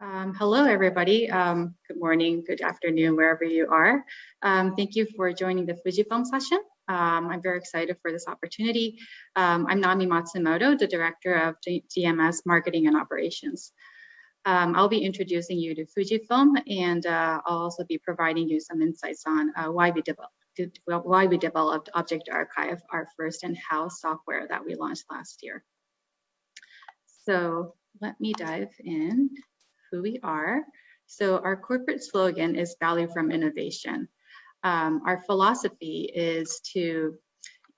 Um, hello, everybody. Um, good morning, good afternoon, wherever you are. Um, thank you for joining the Fujifilm session. Um, I'm very excited for this opportunity. Um, I'm Nami Matsumoto, the Director of DMS Marketing and Operations. Um, I'll be introducing you to Fujifilm, and uh, I'll also be providing you some insights on uh, why we developed why we developed Object Archive, our first in-house software that we launched last year. So let me dive in who we are. So our corporate slogan is value from innovation. Um, our philosophy is to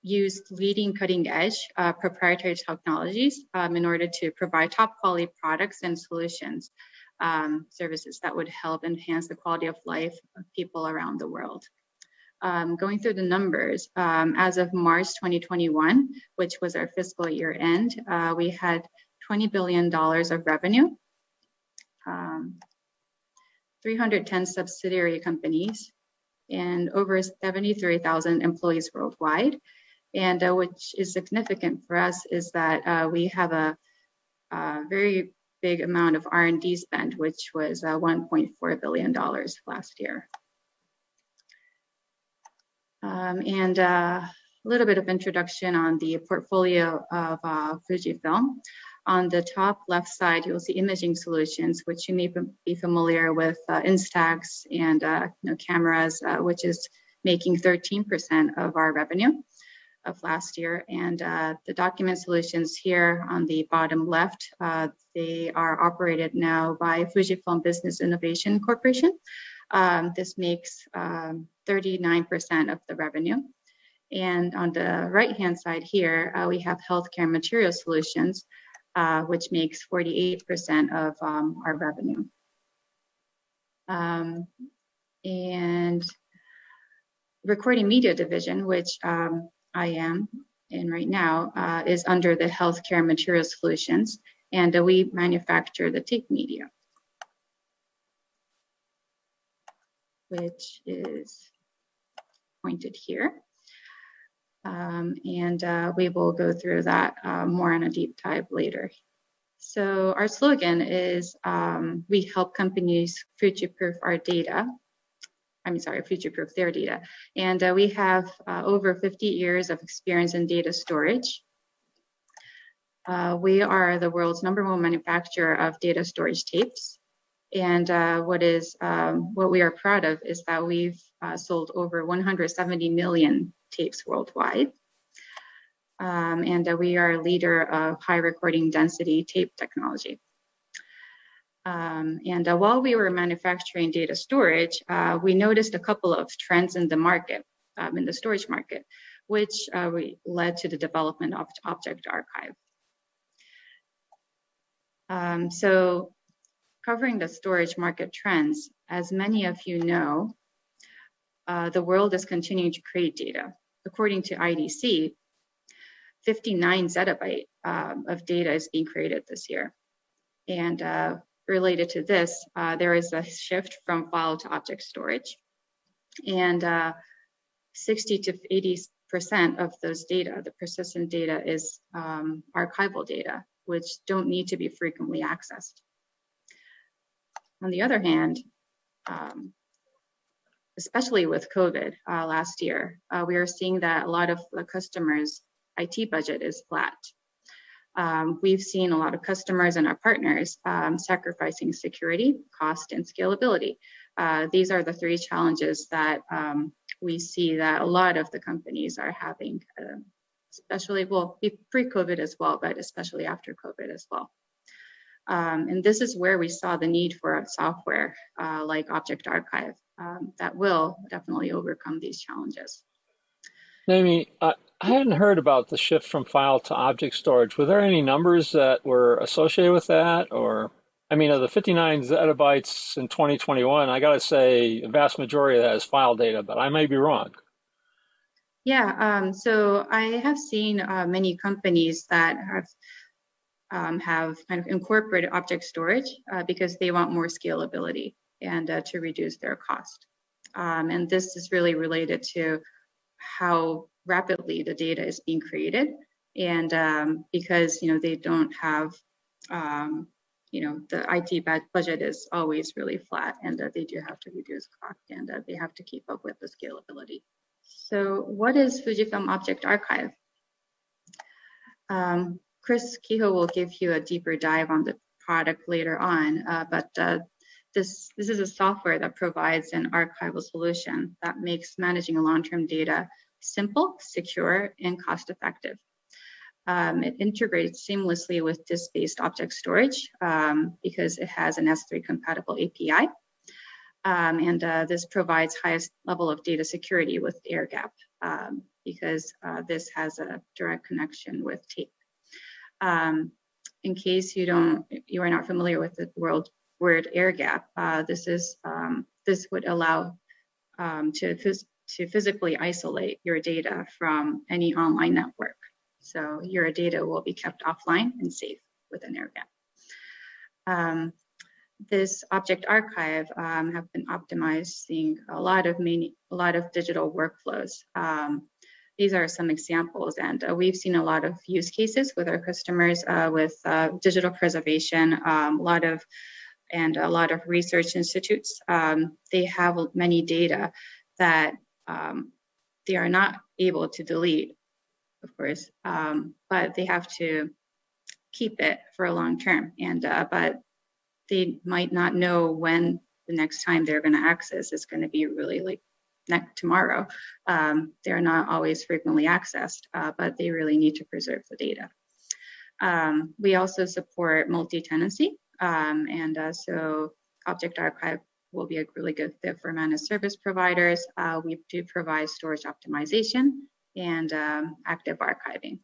use leading cutting edge uh, proprietary technologies um, in order to provide top quality products and solutions, um, services that would help enhance the quality of life of people around the world. Um, going through the numbers, um, as of March 2021, which was our fiscal year end, uh, we had $20 billion of revenue, um, 310 subsidiary companies, and over 73,000 employees worldwide. And uh, which is significant for us is that uh, we have a, a, very big amount of R&D spend, which was uh, $1.4 billion last year. Um, and uh, a little bit of introduction on the portfolio of uh, Fujifilm. On the top left side, you'll see imaging solutions, which you may be familiar with uh, Instax and uh, you know, cameras, uh, which is making 13% of our revenue of last year. And uh, the document solutions here on the bottom left, uh, they are operated now by Fujifilm Business Innovation Corporation. Um, this makes 39% um, of the revenue. And on the right-hand side here, uh, we have healthcare material solutions, uh, which makes 48% of um, our revenue. Um, and recording media division, which um, I am in right now, uh, is under the healthcare material solutions, and uh, we manufacture the tape media, which is pointed here. Um, and uh, we will go through that uh, more on a deep dive later. So our slogan is um, we help companies future-proof our data. I'm sorry, future-proof their data. And uh, we have uh, over 50 years of experience in data storage. Uh, we are the world's number one manufacturer of data storage tapes. And uh, what is um, what we are proud of is that we've sold over 170 million tapes worldwide. Um, and uh, we are a leader of high recording density tape technology. Um, and uh, while we were manufacturing data storage, uh, we noticed a couple of trends in the market, um, in the storage market, which uh, led to the development of Object Archive. Um, so covering the storage market trends, as many of you know, uh, the world is continuing to create data. According to IDC, 59 zettabyte um, of data is being created this year. And uh, related to this, uh, there is a shift from file to object storage. And uh, 60 to 80% of those data, the persistent data, is um, archival data, which don't need to be frequently accessed. On the other hand, um, especially with COVID uh, last year, uh, we are seeing that a lot of the customers' IT budget is flat. Um, we've seen a lot of customers and our partners um, sacrificing security, cost, and scalability. Uh, these are the three challenges that um, we see that a lot of the companies are having, uh, especially, well, pre-COVID as well, but especially after COVID as well. Um, and this is where we saw the need for software uh, like Object Archive um, that will definitely overcome these challenges. Nami, I hadn't heard about the shift from file to object storage. Were there any numbers that were associated with that? Or, I mean, of the 59 zettabytes in 2021, I got to say, a vast majority of that is file data, but I may be wrong. Yeah, um, so I have seen uh, many companies that have um, have kind of incorporated object storage uh, because they want more scalability and uh, to reduce their cost. Um, and this is really related to how rapidly the data is being created and um, because you know they don't have um, you know, the IT budget is always really flat and uh, they do have to reduce cost and uh, they have to keep up with the scalability. So what is Fujifilm Object Archive? Um, Chris Kehoe will give you a deeper dive on the product later on, uh, but uh, this, this is a software that provides an archival solution that makes managing long-term data simple, secure, and cost-effective. Um, it integrates seamlessly with disk-based object storage um, because it has an S3 compatible API. Um, and uh, this provides highest level of data security with air gap um, because uh, this has a direct connection with tape. Um, in case you don't, you are not familiar with the world word air gap, uh, this is um, this would allow to phys to physically isolate your data from any online network. So your data will be kept offline and safe within AirGap. Um, this object archive um, have been optimizing a lot of many, a lot of digital workflows. Um, these are some examples, and uh, we've seen a lot of use cases with our customers uh, with uh, digital preservation. Um, a lot of and a lot of research institutes. Um, they have many data that um, they are not able to delete of course, um, but they have to keep it for a long term. And uh, but they might not know when the next time they're going to access is going to be really like next tomorrow. Um, they're not always frequently accessed, uh, but they really need to preserve the data. Um, we also support multi-tenancy, um, and uh, so Object Archive will be a really good fit for managed service providers. Uh, we do provide storage optimization and um, active archiving.